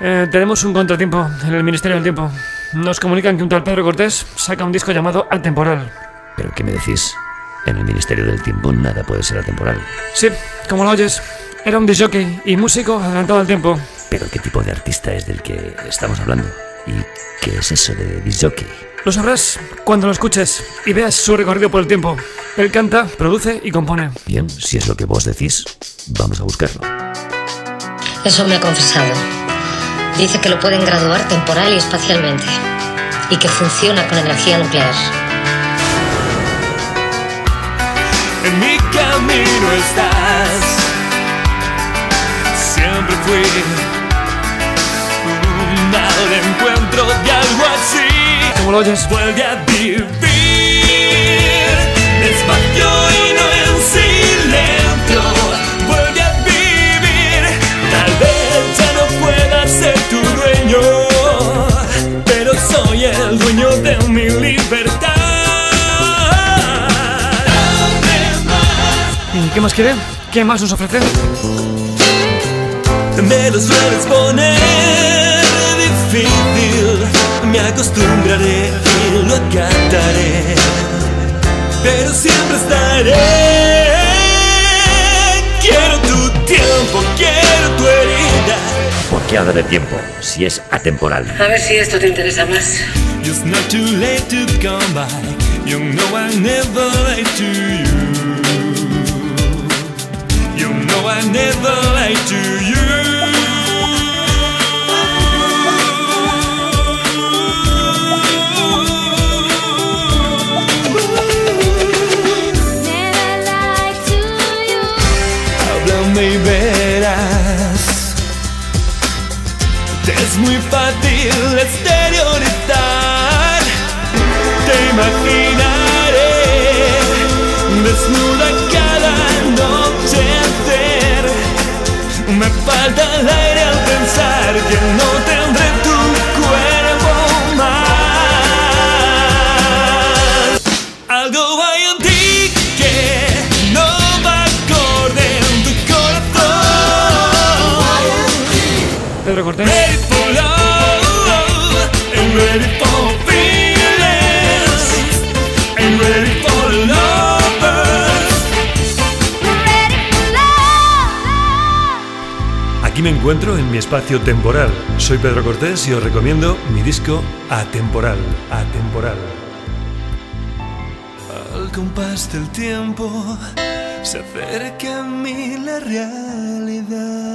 Eh, tenemos un contratiempo en el Ministerio del Tiempo. Nos comunican que un tal Pedro Cortés saca un disco llamado Atemporal. ¿Pero qué me decís? En el Ministerio del Tiempo nada puede ser atemporal. Sí, como lo oyes, era un disjockey y músico adelantado al tiempo. ¿Pero qué tipo de artista es del que estamos hablando? ¿Y qué es eso de disjockey? Lo sabrás cuando lo escuches y veas su recorrido por el tiempo. Él canta, produce y compone. Bien, si es lo que vos decís, vamos a buscarlo. Eso me ha confesado. Dice que lo pueden graduar temporal y espacialmente. Y que funciona con energía nuclear. En mi camino estás. Siempre fui un mal encuentro de algo así. Como lo oyes, Vuelve a vivir despacio ¿y qué más quiere? ¿Qué más nos ofrece? Me lo sueles poner difícil, me acostumbraré y lo acataré, pero siempre estaré. Quiero tu tiempo, quiero tu herida. ¿Por qué habla de tiempo si es atemporal? A ver si esto te interesa más. It's not too late to come by. You know I never lied to. You Y verás. Te es muy fácil exteriorizar. Te imaginaré desnuda encuentro en mi espacio temporal. Soy Pedro Cortés y os recomiendo mi disco Atemporal. Atemporal. Al compás del tiempo se acerca a mí la realidad.